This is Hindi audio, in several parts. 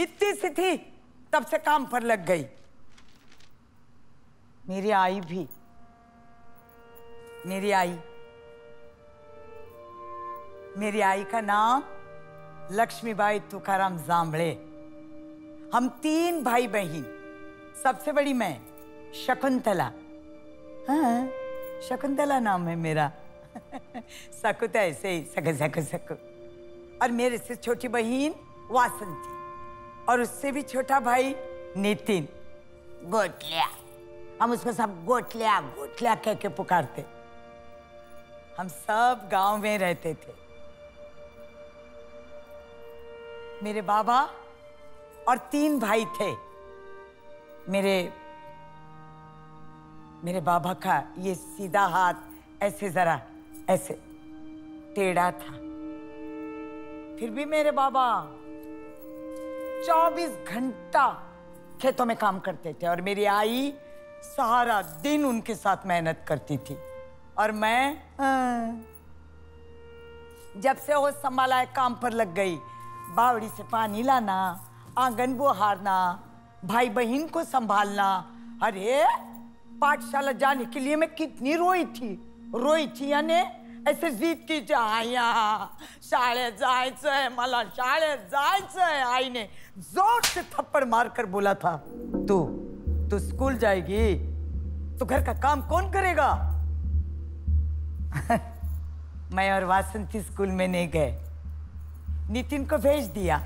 इतनी सी थी तब से काम पर लग गई। मेरी आई भी, मेरी आई मेरी आई का नाम लक्ष्मीबाई तुकाराम जांभळे हम तीन भाई बहन, सबसे बड़ी मैं, शकुंतला। हाँ शकुंतला नाम है मेरा। सकु तो ऐसे ही, सकु सकु सकु। और मेरे से छोटी बहन वासंती। और उससे भी छोटा भाई नितिन। गोटलिया हम उसको सब गोटलिया गोटलिया कह के पुकारते। हम सब गाँव में रहते थे। मेरे बाबा और तीन भाई थे। मेरे मेरे बाबा का ये सीधा हाथ ऐसे जरा, ऐसे टेढ़ा था। फिर भी मेरे बाबा 24 घंटा खेतों में काम करते थे और मेरी आई सारा दिन उनके साथ मेहनत करती थी। और मैं हाँ, जब से वो संभाला काम पर लग गई बावड़ी से पानी लाना आँगन बुहारना भाई बहन को संभालना अरे पाठशाला जाने के लिए मैं कितनी रोई थी रोई थी यानी ऐसे जीत की आया शाळेत जायचंय मला शाळेत जायचंय आईने ज़ोर से थप्पड़ मारकर बोला था, तू तू स्कूल जाएगी तो घर का काम कौन करेगा? मैं और वासंती स्कूल में नहीं गए। नितिन को भेज दिया।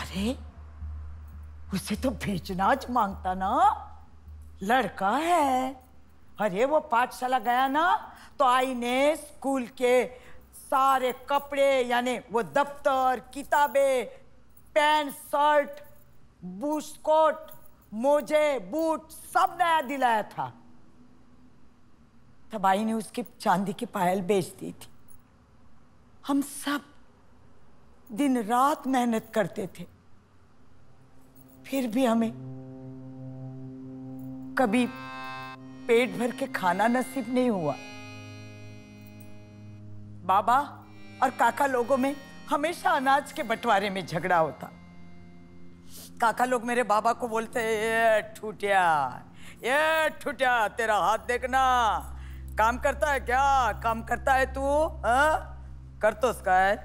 अरे, उसे तो भेजना माँगता ना। लड़का है। अरे वो पाठशाला गया ना तो आई ने स्कूल के सारे कपड़े, यानी वो दफ्तर, किताबें पैंट शर्ट बूट कोट मोजे, बूट, सब नया दिलाया था। तब आई ने उसकी चांदी की पायल बेच दी थी। हम सब दिन रात मेहनत करते थे। फिर भी हमें कभी पेट भर के खाना नसीब नहीं हुआ। बाबा और काका लोगों में हमेशा अनाज के बंटवारे में झगड़ा होता। काका लोग मेरे बाबा को बोलते, ये ठूटिया ये ठूटिया तेरा हाथ देखना। काम करता है क्या? काम करता है तू हाँ? कर तो उसका है।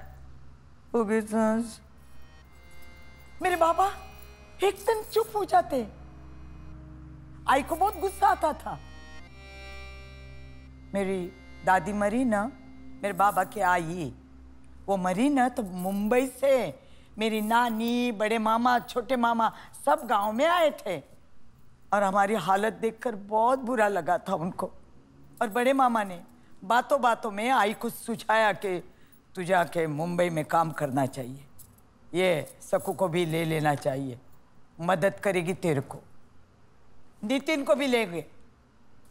मेरे बाबा एकदम चुप हो जाते। आई को बहुत गुस्सा आता था। मेरी दादी मरी ना, मेरे बाबा के आई। वो मरी ना तो मुंबई से मेरी नानी, बड़े मामा, छोटे मामा सब गाँव में आए थे। और हमारी हालत देखकर बहुत बुरा लगा था उनको। और बड़े मामा ने बातों बातों में आई को सुझाया कि तू जाके मुंबई में काम करना चाहिए। ये सकू को भी ले लेना चाहिए। मदद करेगी तेरे को। नितिन को भी लेंगे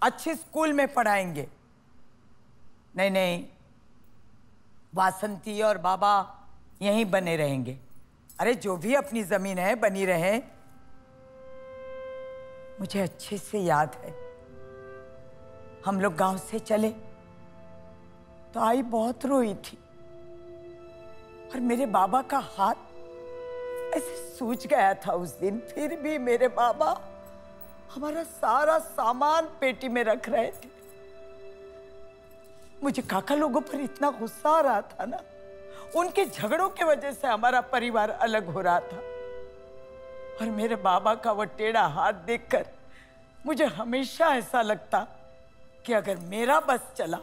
अच्छे स्कूल में पढ़ाएँगे। नहीं नहीं, वासंती और बाबा यहीं बने रहेंगे। अरे, जो भी अपनी ज़मीन है, बनी रहे। मुझे अच्छे से याद है, हम लोग गाँव से चले तो आई बहुत रोई थी। और मेरे बाबा का हाथ ऐसे सूज गया था उस दिन, फिर भी मेरे बाबा हमारा सारा सामान पेटी में रख रहे थे। मुझे काका लोगों पर इतना गुस्सा आ रहा था ना, उनके झगड़ों की वजह से हमारा परिवार अलग हो रहा था। और मेरे बाबा का वो टेढ़ा हाथ देखकर मुझे हमेशा ऐसा लगता कि अगर मेरा बस चला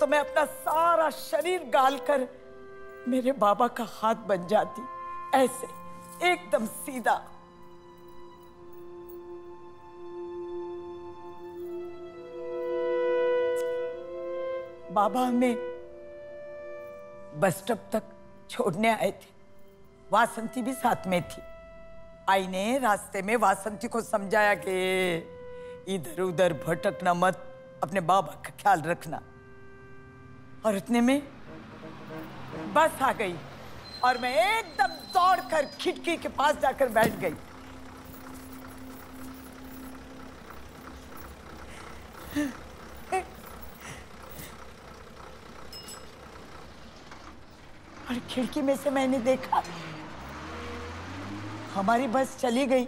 तो मैं अपना सारा शरीर गाल कर मेरे बाबा का हाथ बन जाती। ऐसे एकदम सीधा बाबा हमें बस स्टॉप तक छोड़ने आए थे। वासंती भी साथ में थी। आई ने रास्ते में वासंती को समझाया कि इधर उधर भटकना मत, अपने बाबा का ख्याल रखना। और इतने में बस आ गई और मैं एकदम दौड़कर खिड़की के पास जाकर बैठ गई। और खिड़की में से मैंने देखा, हमारी बस चली गई।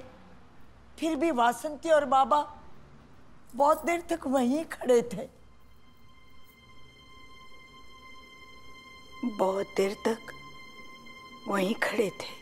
फिर भी वासंती और बाबा बहुत देर तक वहीं खड़े थे। बहुत देर तक वहीं खड़े थे।